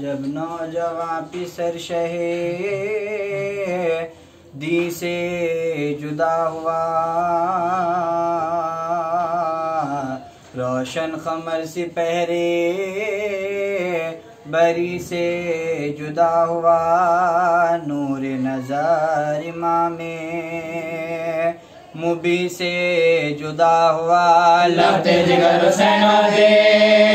जब नौजवान पिसर शहे दी से जुदा हुआ। रोशन खमर से पहरे, बरी से जुदा हुआ। नूर नज़र इमाम, मुबी से जुदा हुआ। लबते जिगर हुसैन दे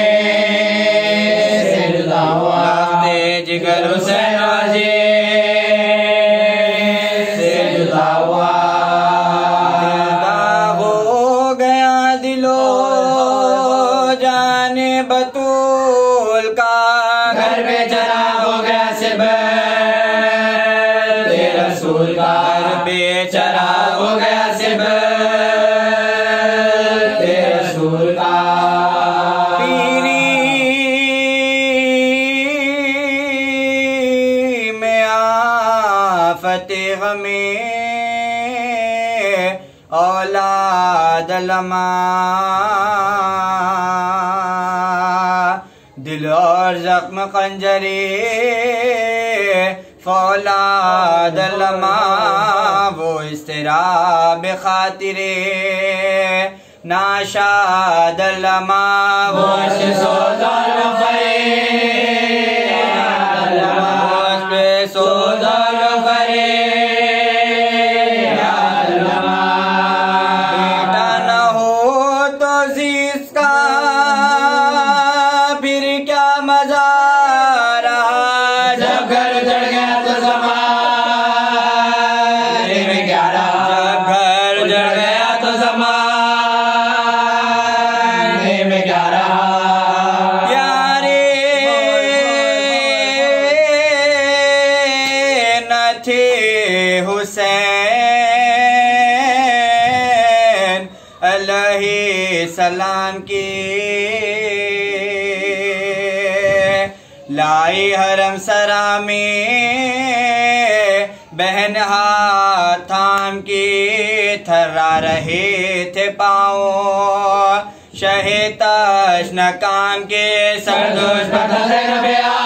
हो गया रसूल पीरी में आफत हमें। औलाद लमा, दिल और जख्म खंजरे, फौलाद लमा। वो इसतराब खातिरे नाशाद लमा वो सोदर पे सोदर फरे बेटा न हो तो जिसका फिर क्या मज़ा सलाम की लाई हरम सरा में बहन हाथ थाम के थर्रा रहे थे पाओ शहेताश न काम के सरदोष सरदोष पता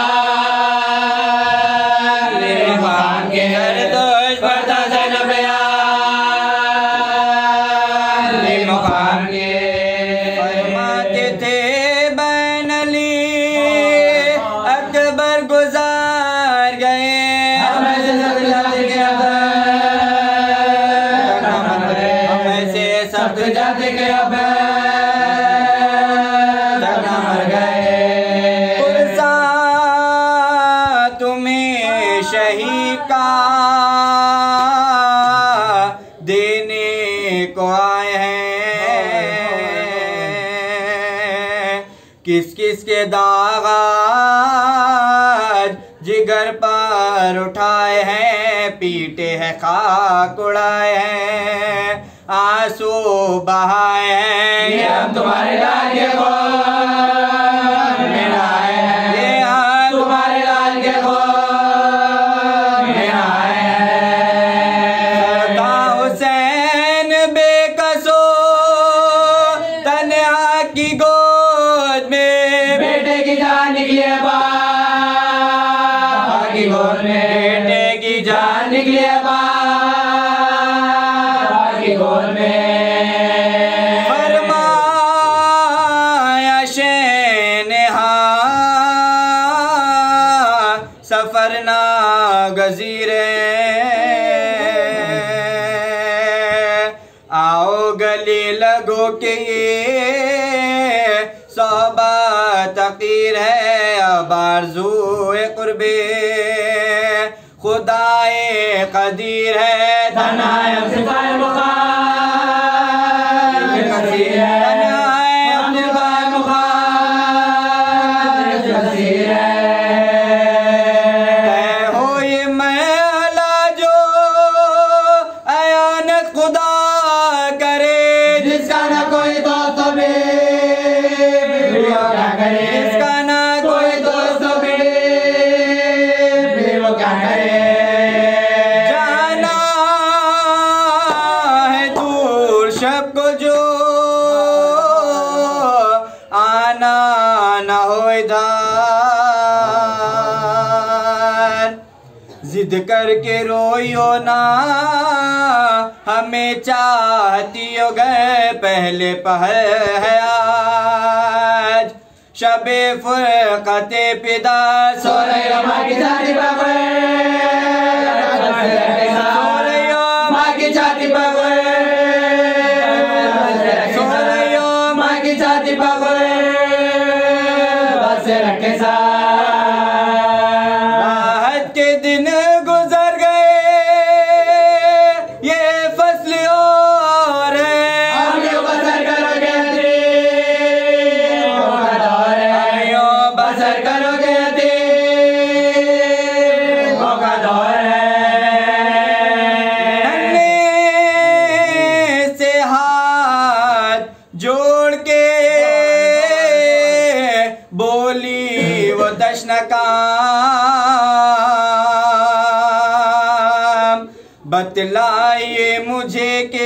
सब जाते के अब मर गए। तुम्हें शही का देने को आए हैं। किस किस के दाग जिगर पर उठाए हैं, पीटे हैं, खाक उड़ाए हैं। आँसू बहाए। ये हम तुम्हारे लाल के में आए। हैं ये हम तुम्हारे लाल के कौन में आए। हैं हुसैन बेकसो तन्हा की गोद गली लगो के ये सोबा तकीर है अब आरज़ू कुर्बे। खुदाए कदीर है तनाय यार जिद करके रोयो ना, हमें चाहती हो गए पहले पहल है आज शबे फुरकते पिदा सोरे माँ ざ बतलाइए मुझे के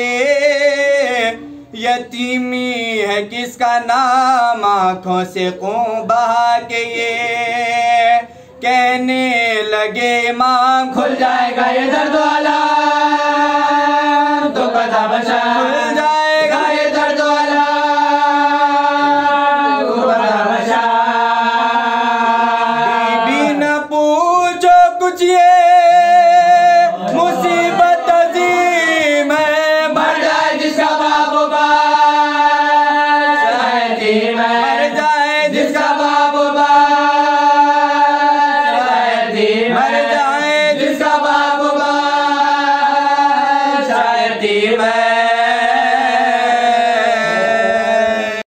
यतीमी है किसका नाम आँखों से को बहा के ये कहने लगे माँ खुल जाएगा ये दर्द वाला। तो कदा बचा। खुल जाएगा ये दर्द वाला। तो कदा बचा। बीबी न पूछो कुछ ये।